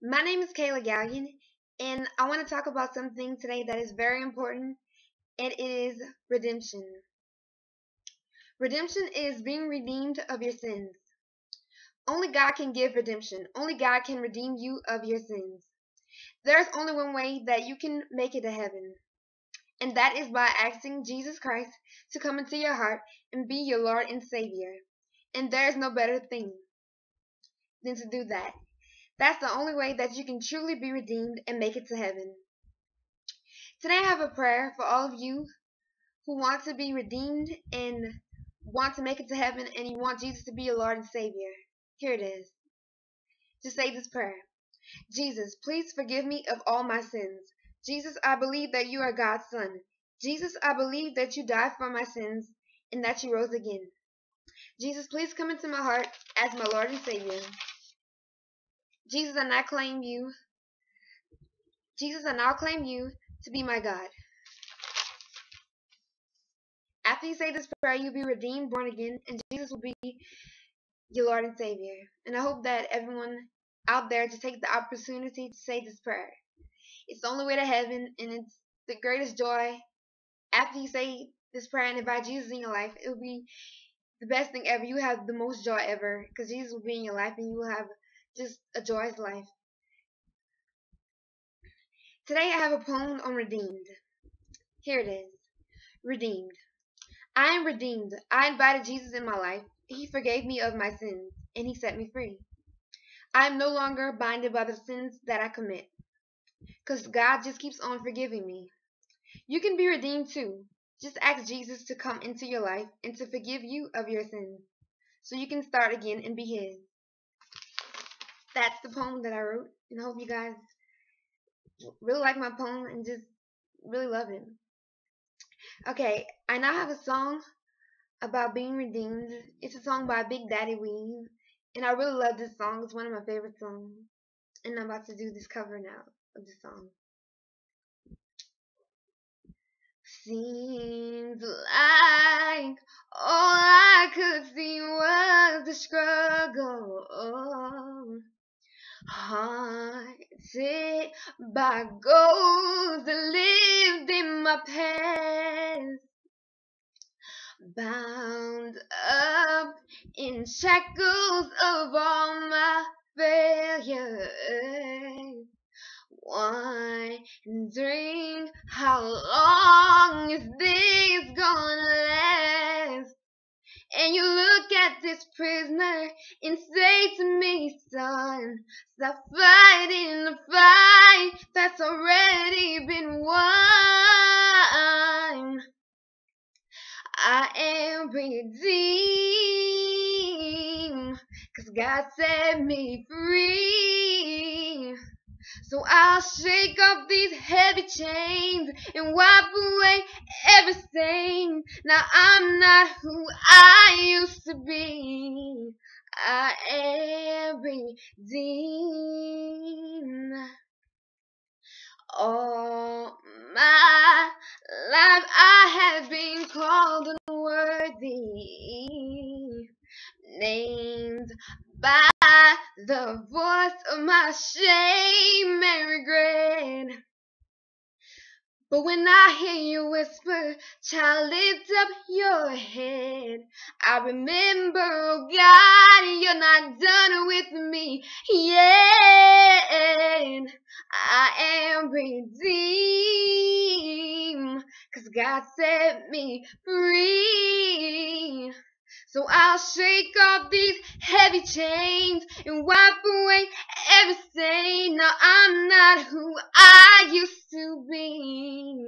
My name is Kayla Gallien, and I want to talk about something today that is very important, and it is redemption. Redemption is being redeemed of your sins. Only God can give redemption. Only God can redeem you of your sins. There's only one way that you can make it to heaven, and that is by asking Jesus Christ to come into your heart and be your Lord and Savior. And there is no better thing than to do that. That's the only way that you can truly be redeemed and make it to heaven. Today I have a prayer for all of you who want to be redeemed and want to make it to heaven and you want Jesus to be your Lord and Savior. Here it is. Just say this prayer. Jesus, please forgive me of all my sins. Jesus, I believe that you are God's Son. Jesus, I believe that you died for my sins and that you rose again. Jesus, please come into my heart as my Lord and Savior. Jesus, and I claim you. Jesus, and I now claim you to be my God. After you say this prayer, you'll be redeemed, born again, and Jesus will be your Lord and Savior. And I hope that everyone out there to take the opportunity to say this prayer. It's the only way to heaven, and it's the greatest joy. After you say this prayer and invite Jesus in your life, it will be the best thing ever. You have the most joy ever because Jesus will be in your life, and you will have just a joyous life. Today I have a poem on redeemed. Here it is. Redeemed. I am redeemed. I invited Jesus in my life. He forgave me of my sins, and he set me free. I am no longer binded by the sins that I commit, because God just keeps on forgiving me. You can be redeemed too. Just ask Jesus to come into your life and to forgive you of your sins, so you can start again and be his that's the poem that I wrote, and I hope you guys really like my poem and just really love it. Okay, I now have a song about being redeemed. It's a song by Big Daddy Weave, and I really love this song. It's one of my favorite songs, and I'm about to do this cover now of the song. Seems like all I could see was the struggle haunted by ghosts that lived in my past, bound up in shackles of all my failures, wondering how long is this gonna last. And you look at this prisoner and say to me, son, stop fighting the fight that's already been won. I am redeemed, cause God set me free. So I'll shake off these heavy chains and wipe away every stain. Now I'm not who I used to be. I am redeemed. All my life I have been called unworthy, named by the voice of my shame and regret. But when I hear you whisper, child, lift up your head. I remember, oh God, you're not done with me yet. I am redeemed, cause God set me free. So I'll shake off these heavy chains and wipe away every stain. Now I'm not who I used to be.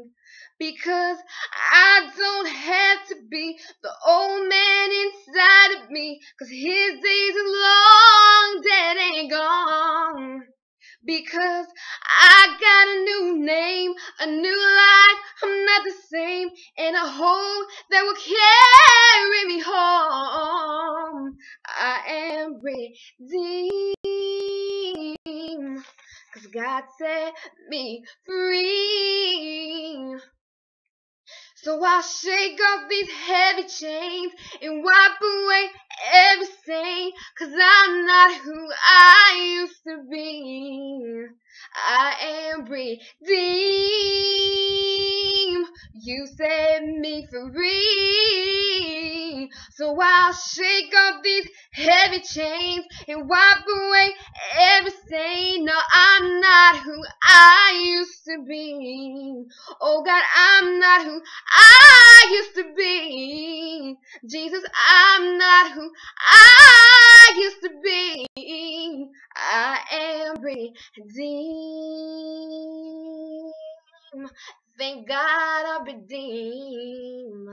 Because I don't have to be the old man inside of me. Cause his days are long dead and gone. Because I got a new name, a new life, I'm not the same, and a hope that will carry me home. I am redeemed, cause God set me free. So I'll shake off these heavy chains and wipe away every stain. Cause I'm not who I used to be. I am redeemed. You set me free. So I'll shake off these heavy chains and wipe away every stain. No, I'm not who I used to be. Oh God, I'm not who I used to be. Jesus, I'm not who I used to be. I am redeemed. Thank God I'm redeemed.